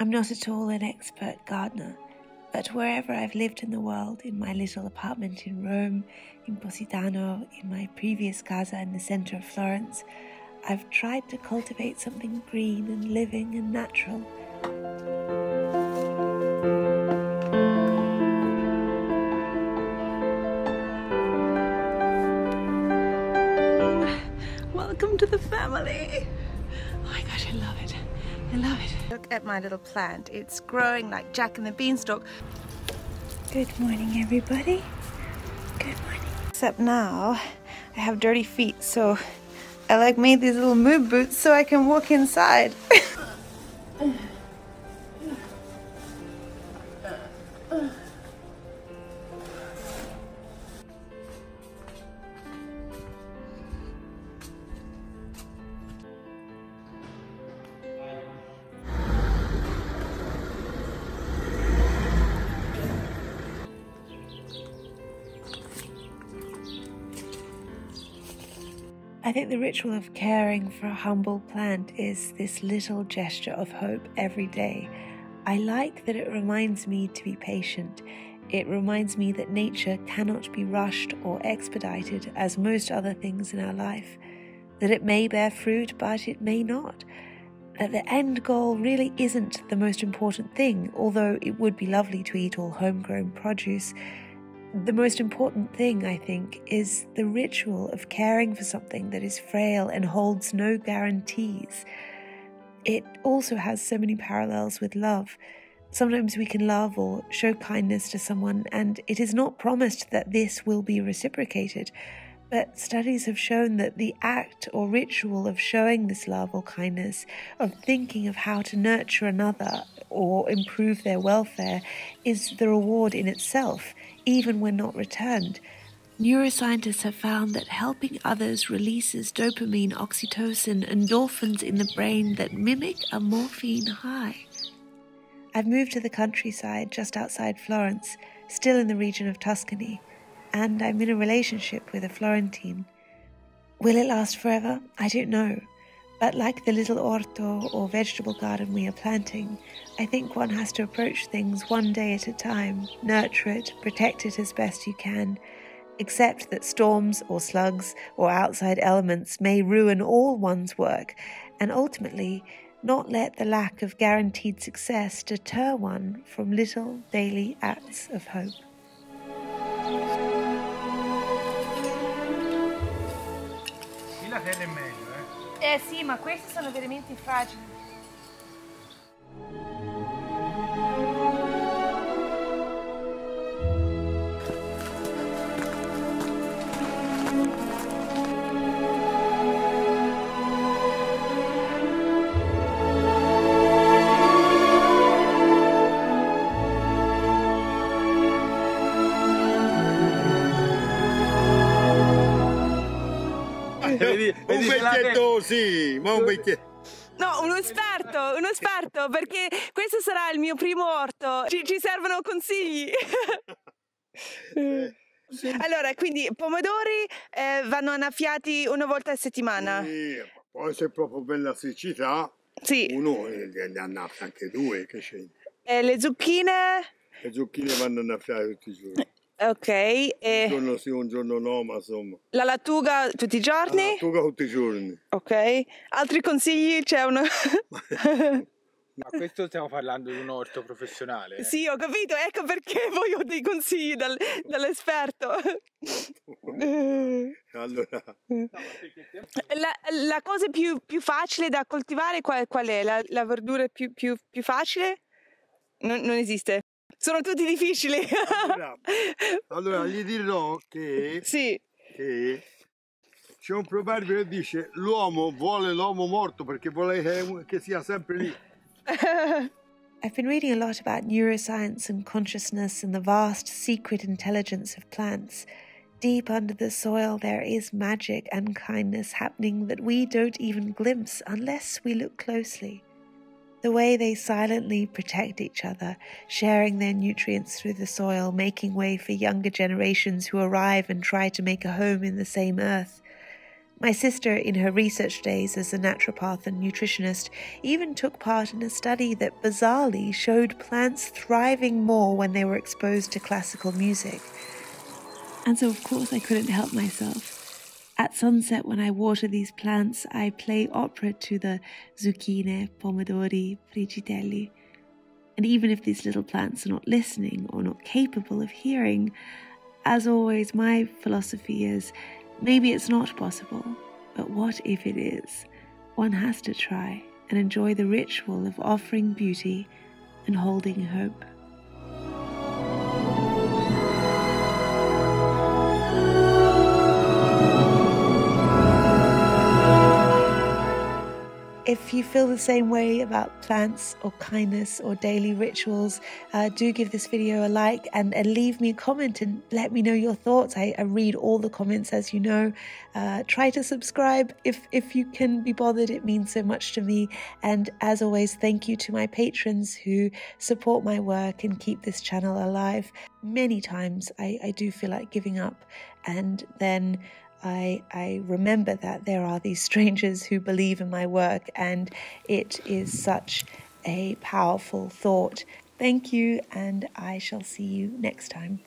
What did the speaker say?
I'm not at all an expert gardener, but wherever I've lived in the world, in my little apartment in Rome, in Positano, in my previous casa in the centre of Florence, I've tried to cultivate something green and living and natural. Welcome to the family. Oh my gosh, I love it. I love it. Look at my little plant. It's growing like Jack and the Beanstalk. Good morning, everybody. Good morning. Except now, I have dirty feet, so I like made these little move boots so I can walk inside. I think the ritual of caring for a humble plant is this little gesture of hope every day. I like that it reminds me to be patient. It reminds me that nature cannot be rushed or expedited as most other things in our life. That it may bear fruit, but it may not. That the end goal really isn't the most important thing, although it would be lovely to eat all homegrown produce the most important thing, I think, is the ritual of caring for something that is frail and holds no guarantees. It also has so many parallels with love. Sometimes we can love or show kindness to someone, and it is not promised that this will be reciprocated. But studies have shown that the act or ritual of showing this love or kindness, of thinking of how to nurture another or improve their welfare, is the reward in itself even when not returned. Neuroscientists have found that helping others releases dopamine, oxytocin, endorphins in the brain that mimic a morphine high. I've moved to the countryside just outside Florence, still in the region of Tuscany, and I'm in a relationship with a Florentine. Will it last forever? I don't know. But like the little orto or vegetable garden we are planting, I think one has to approach things one day at a time, nurture it, protect it as best you can, accept that storms or slugs or outside elements may ruin all one's work, and ultimately not let the lack of guaranteed success deter one from little daily acts of hope. Eh sì, ma questi sono veramente fragili. Un vecchietto, sì, ma un vecchietto. No, uno esperto, uno esperto, perché questo sarà il mio primo orto. Ci, ci servono consigli. Allora, quindi pomodori eh, vanno annaffiati una volta a settimana. Sì, poi se è proprio bella siccità, Sì. uno li li annaffia anche due, che c'è. Eh, le zucchine, Le zucchine vanno annaffiate tutti i giorni. Ok. Un E giorno sì, un giorno no, ma insomma. la lattuga tutti i giorni. Tu tutti i giorni. Ok. Altri consigli? C'è uno. Ma questo stiamo parlando di un orto professionale. sì, ho capito, ecco perché voglio dei consigli dal- dall'esperto. Allora, La, la cosa più, più facile da coltivare qual, qual è? La, la verdura più, più, più facile? Non, non esiste. Sono tutti difficili. allora, allora gli dirò che, sì. che c'è un proverbio che dice l'orto vuole l'uomo morto perché vuole che, che sia sempre lì. I've been reading a lot about neuroscience and consciousness and the vast secret intelligence of plants. Deep under the soil, there is magic and kindness happening that we don't even glimpse unless we look closely. The way they silently protect each other, sharing their nutrients through the soil, making way for younger generations who arrive and try to make a home in the same earth. My sister, in her research days as a naturopath and nutritionist, even took part in a study that bizarrely showed plants thriving more when they were exposed to classical music. And so, of course, I couldn't help myself. At sunset, when I water these plants, I play opera to the zucchine, pomodori, friggitelli. And even if these little plants are not listening or not capable of hearing, as always, my philosophy is maybe it's not possible, but what if it is? One has to try and enjoy the ritual of offering beauty and holding hope. If you feel the same way about plants or kindness or daily rituals, uh, do give this video a like and, and, leave me a comment and let me know your thoughts. I, I read all the comments, as you know. Uh, try to subscribe if, if you can be bothered, it means so much to me. And as always, thank you to my patrons who support my work and keep this channel alive. Many times I, I do feel like giving up, and then I, I remember that there are these strangers who believe in my work, and it is such a powerful thought. Thank you, and I shall see you next time.